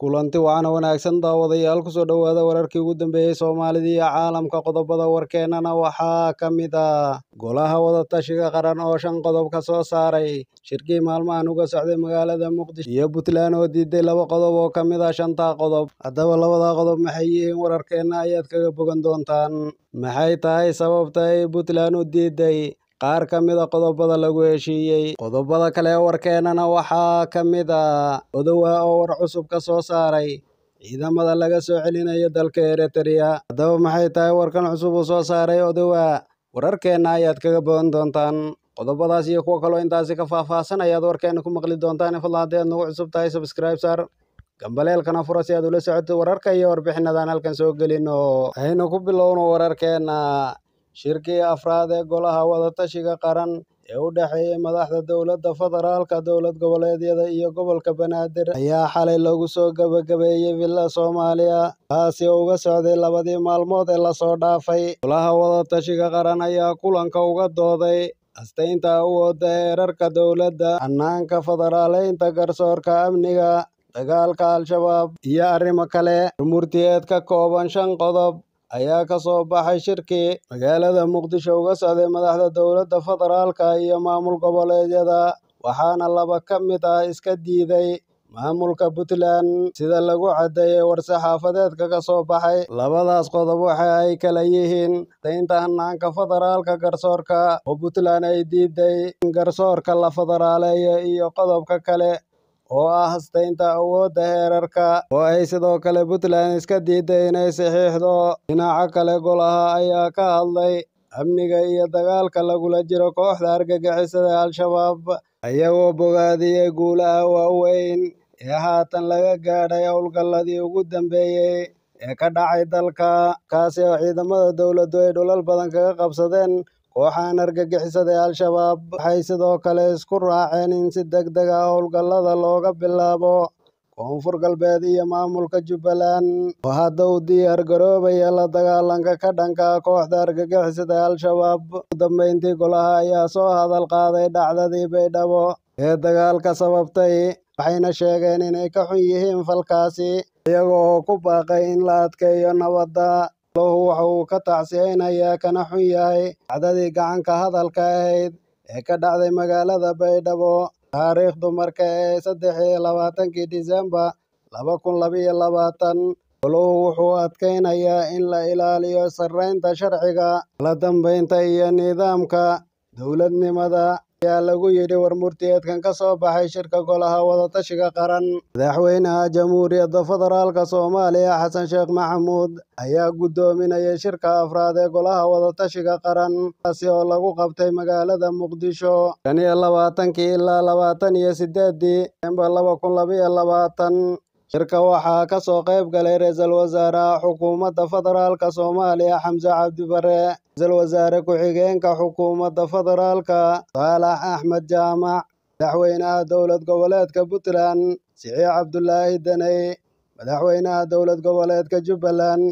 kulanti wacan wanaagsan daawadayaal ku soo dhowaada wararkii ugu dambeeyey soomaalida iyo caalamka qodobada warkeennana waxaa ka mid ah. Golaha wadatashiga qaran oo shan qodob ka soo saaray shirkii maalmahan uga socday magaalada muqdisho iyo puntland oo diiday laba qodob oo ka mid ah shanta qodob. Haddaba labada qodob maxay yihiin wararkeenna ayaad kaga bogan doontaan? Maxay tahay sababta ay puntland u diiday qaar ka mid a qodobada lagu heshiiyey qodobada kale ee warkeennana waxaa ka mid ah odowa oo war cusub ka soo saaray ciidamada laga soo celinayo dalka eritrea. Haddaba maxay tahay warkan cusub uu soo saaray odowa? Wararkeenna ayaad kaga bogan doontaan. Qodobadaas iyo kuwo kaloo intaasi ka faahfaahsan ayaad warkeena ku maqli doontaan. Fadlan haddii aad nagu cusub tahay subscribe gambaleelkana fura si aad ula socotid wararka iyo warbixinadaan halkan soo gelino aynu ku bilowno wararkeenna shirkii afraad ee golaha wadatashiga qaran ee u dhexeeyey madaxda dowladda federaalka dowlad goboleedyada iyo gobolka banaadir ayaa xalay lagu soo gebagabeeyey villa soomaaliya kaasi oo uga socday labadii maalmood ee la soo dhaafay. Golaha wadatashiga qaran ayaa kulanka uga dooday astaynta awoodda heerarka dowladda hannaanka federaaleynta garsoorka amniga dagaalka al-shabaab iyo arrimo kale. Murtiyeed ka kooban shan qodob ayaa ka soo baxay shirkii magaalada muqdisho uga socday madaxda dowladda federaalka iyo maamul goboleedyada waxaana laba ka mid ah iska diiday maamulka puntland. Sida lagu caddeeyey war-saxaafadeedka ka soo baxay labadaas qodob waxa ay kala yihiin daynta hannaanka federaalka garsoorka oo puntland ay diiday garsoorka la federaaleeyo iyo qodobka kale oo ah hastaynta awoodda heerarka oo ay sidoo kale puntland iska diiday inay saxiixdo. Dhinaca kale golaha ayaa ka hadlay amniga iyo dagaalka lagula jiro kooxda argagixisada al-shabaab ayagoo bogaadiyey guulaha waaweyn ee haatan laga gaadhay howlgalladii ugu dambeeyey ee ka dhacay dalka. Kaasi oo ciidamada dowladdu ay dhulal badan kaga qabsadeen kooxahan argagixisada ee al-shabaab waxay sidoo kale isku raaceen in si deg deg ah howlgallada looga bilaabo koonfur galbeed iyo maamulka jubbaland. Oo hadda u diyaar garoobaya la dagaalanka ka dhanka kooxda argagixisada ee al-shabaab ugu dambeyntii golaha ayaa soo hadal qaaday dhacdadii baydhabo ee dagaalka sababtay waxayna sheegeen inay ka xun yihiin falkaasi iyaga oo ku baaqay in la adkeeyo nabadda lahu waxa uu ka tacsiyeynayaa kana xun yahay dhacdadii gacanka hadalka ahayd ee ka dhacday magaalada baydhabo taariikhdu marka ee saddex iyo labaatankii disembar laba kun labiyo labaatan goluhu wuxuu adkaynayaa in la ilaaliyo sarreynta sharciga la dambeynta iyo nidaamka dowladnimada ayaa lagu yidhi war murtiyeedkan ka soo baxay shirka golaha wadatashiga qaran. Madaxweynaha jamhuuriyadda federaalka soomaaliya xasan sheekh maxamuud ayaa guddoominayay shirka afraad ee golaha wadatashiga qaran kaasi oo lagu qabtay magaalada muqdisho shan iyo labaatankii ilaa labaatan iyo sideedii desembar laba kun labiyo labaatan shirka waxaa ka soo qayb galay ra'iisul wasaaraha xukuumadda federaalka soomaaliya xamse cabdi bare ra'iisul wasaare ku-xigeenka xukuumadda federaalka saalax axmed jaamac madaxweynaha dowlad goboleedka puntland siciid cabdulaahi daney madaxweynaha dowlad goboleedka jubbaland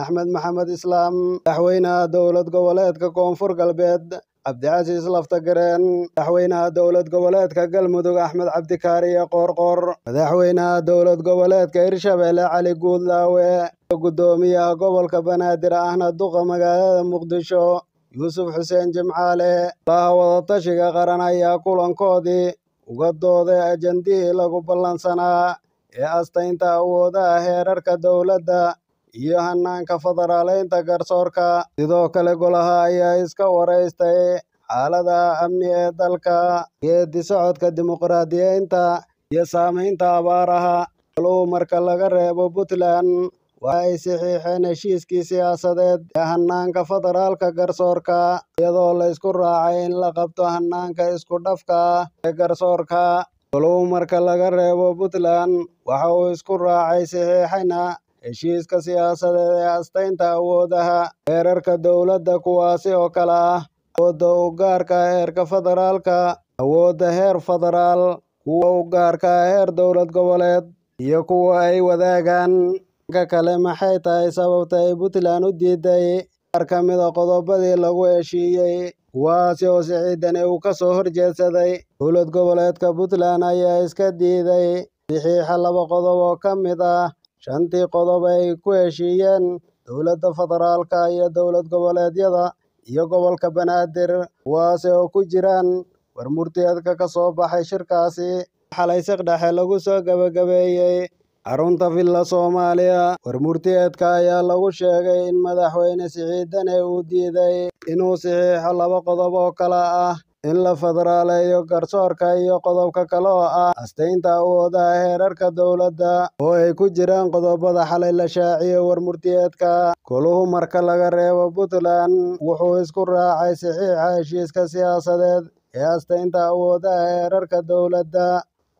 axmed maxamed islaam madaxweynaha dowlad goboleedka koonfur galbeed cabdicasiis laftagareen madaxweynaha dowlad goboleedka galmudug axmed cabdikaariye qoorqoor madaxweynaha dowlad goboleedka hirshabelle cali guudlaawe guddoomiyaha gobolka banaadir ahna duqa magaalada muqdisho yuusuf xuseen jimcaale golaha wadatashiga qaran ayaa kulankoodii uga dooday ajandihii lagu ballansanaa ee astaynta awoodaha heerarka dowladda iyo hannaanka federaaleynta garsoorka sidoo kale golaha ayaa iska waraystay xaaladaha amni ee dalka geedi socodka dimuqraadiyeynta iyo saamaynta abaaraha. Goluhu marka laga reebo puntland waxa ay saxiixeen heshiiskii siyaasadeed ee hannaanka federaalka garsoorka iyadoo la isku raacay in la qabto hannaanka isku dhafka ee garsoorka. Goluhu marka laga reebo puntland waxa uu isku raacay saxiixayna heshiiska siyaasadeed ee astaynta awoodaha heerarka dowladda kuwaasi oo kale ah awoodda u gaarka heerka federaalka awoodda heer federaal kuwa u gaarka heer dowlad goboleed iyo kuwa ay wadaagaan. Ka kale maxay tahay sababta ay puntland u diiday qaar ka mid a qodobadii lagu heshiiyey? Kuwaasi oo siciidani uu ka soo horjeedsaday dowlad goboleedka puntland ayaa iska diiday. Saxiixa laba qodob oo ka mid ah shantii qodob ay ku heshiiyeen dowladda federaalka iyo dowlad goboleedyada iyo gobolka banaadir kuwaasi oo ku jiraan warmurtiyeedka ka soo baxay shirkaasi. Xalay siqdhexe lagu soo gebagabeeyey xarunta villa soomaaliya. Warmurtiyeedka ayaa lagu sheegay in madaxweyne siciidane uu diiday inuu saxiixo laba qodob oo kale ah in la federaaleeyo garsoorka iyo qodobka kale oo ah astaynta awoodaha heerarka dowladda oo ay ku jiraan qodobada xalay la shaaciyey warmurtiyeedka. Kuluhu marka laga reebo puntland wuxuu isku raacay saxiixa heshiiska siyaasadeed ee astaynta awoodaha heerarka dowladda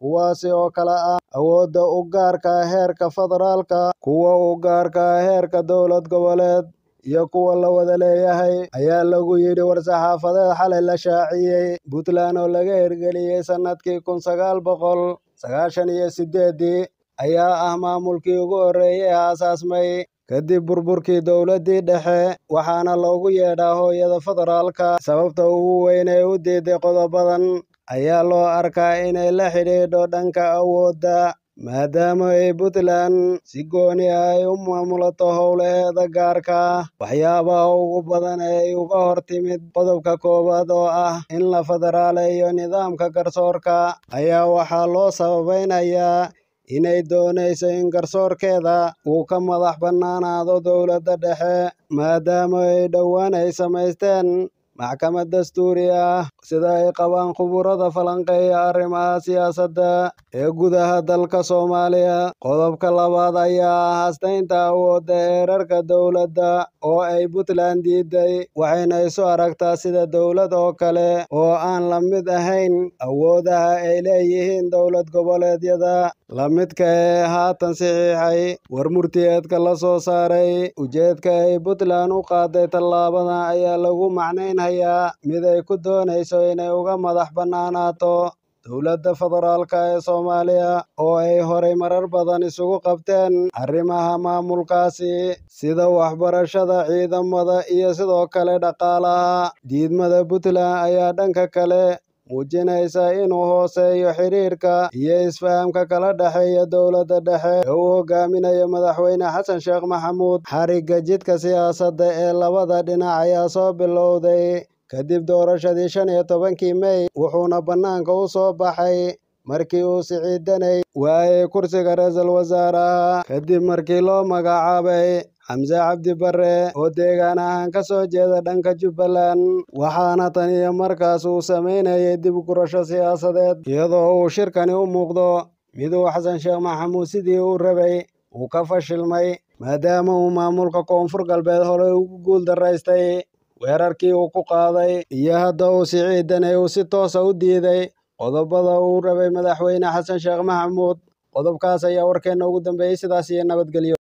kuwaasi oo kale ah awoodda u gaarka heerka federaalka kuwa u gaarka heerka dowlad goboleed iyo kuwa la wada leeyahay ayaa lagu yidhi war-saxaafadeed xalay la shaaciyey puntland oo laga hirgeliyey sannadkii kun sagaal boqol sagaashan iyo sideeddii ayaa ah maamulkii ugu horreeyey aasaasmay. Kadib burburkii dowladdii dhexe waxaana loogu yeedhaa hooyada federaalka sababta ugu weyn ee u diiday qodobadan ayaa loo arkaa inay la xidhiidho dhanka awoodda maadaama ay puntland si gooni ay u maamulato howlaheeda gaarka waxyaabaha ugu badan ee ay uga hor timid qodobka koowaad oo ah in la federaaleeyo nidaamka garsoorka ayaa waxaa loo sabaynayaa inay doonayso in garsoorkeeda uu ka madax bannaanaado dowladda dhexe maadaama ay dhowaan ay samaysteen maxkamad dastuuri ah sida ay qabaan khuburada falanqeeya arrimaha siyaasadda ee gudaha dalka soomaaliya. Qodobka labaad ayaa ah astaynta awoodda heerarka dowladda oo ay puntland diiday waxayna isu aragtaa sida dowlad oo kale oo aan la mid ahayn awoodaha ay leeyihiin dowlad goboleedyada. La midka ee haatan saxiixay warmurtiyeedka la soo saaray ujeedka ay puntland u qaaday tallaabadan ayaa lagu macnaynhayaa mid ay ku doonayso inay uga madax bannaanaato dowladda federaalka ee soomaaliya oo ay horay marar badan isugu qabteen arrimaha maamulkaasi sida waxbarashada ciidamada iyo sidoo kale dhaqaalaha. Diidmada puntland ayaa dhanka kale muujinaysa inuu hooseeyo xiriirka iyo isfahamka kala dhexeeya dowladda dhexe ee uu hogaaminayo madaxweyne xasan sheekh maxamuud. Xarigga jidka siyaasadda ee labada dhinac ayaa soo bilowday kadib doorashadii shan iyo tobankii mey wuxuuna bannaanka u soo baxay markii uu siciidanay waayey kursiga ra'iisul wasaaraha kadib markii loo magacaabay xamse cabdi barre oo deegaan ahaan ka soo jeeda dhanka jubbaland waxaana tan iyo markaas uu samaynayay dib gurasho siyaasadeed iyadoo uu shirkani u muuqdo miduu xasan sheekh maxamuud sidii uu rabay uu ka fashilmay maadaama uu maamulka koonfur galbeed horey ugu guul daraystay weerarkii uu ku qaaday iyo hadda uu siciidanay uu si toosa u diiday qodobada uu rabay madaxweyne xasan sheekh maxamuud qodobkaas ayaa warkeenna ugu dambeeyey sidaas iyo nabadgelyo